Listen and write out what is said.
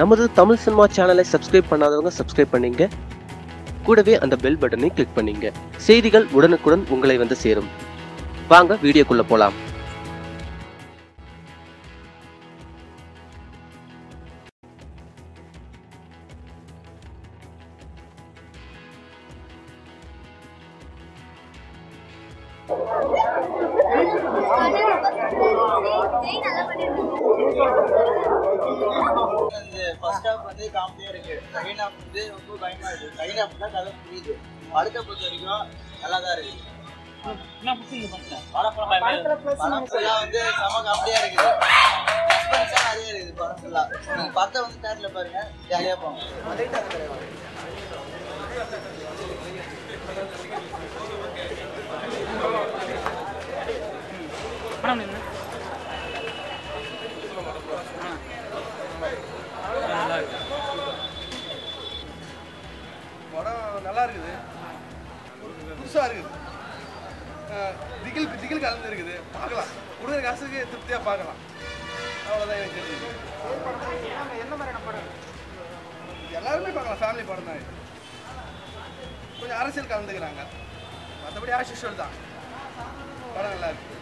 நமது தமிழ் சினிமா சேனலை சப்ஸ்கிரைப் பண்ணாதவங்க சப்ஸ்கிரைப் பண்ணீங்க. கூடவே அந்த பெல் பட்டனை கிளிக் பண்ணீங்க. செய்திகள் உடனுக்குடன் உங்களை வந்து சேரும். வாங்க வீடியோக்குள்ள போலாம். ஃபர்ஸ்ட் ஹாஃப் வந்து காமெடியா இருக்கு. செகண்ட் ஹாஃப் வந்து ரொம்ப பயமா இருக்கு. செகண்ட் ஹாஃப் தான் கதை புரியுது படத்தை பொறுத்த வரைக்கும் நல்லா தான் இருக்கு படம் ஃபுல்லா வந்து செம காமெடியா இருக்குது. சஸ்பென்ஸா நிறைய இருக்குது படம் ஃபுல்லா நீங்க படத்தை வந்து தேட்டர்ல பாருங்க. ஜாலியா போங்க. படம் நல்லா இருக்குது. புதுசாக இருக்குது. திகில் திகில் கலந்து இருக்குது பார்க்கலாம். கொடுக்குற காசுக்கு திருப்தியாக பார்க்கலாம். அவ்வளோதான் எனக்கு தெரியுது எல்லாருமே பார்க்கலாம். ஃபேமிலி படம் தான் இது. கொஞ்சம் அரசியல் கலந்துக்கிறாங்க. மற்றபடி ஆஸ் யூஷுவல் தான். படம் நல்லா இருக்குது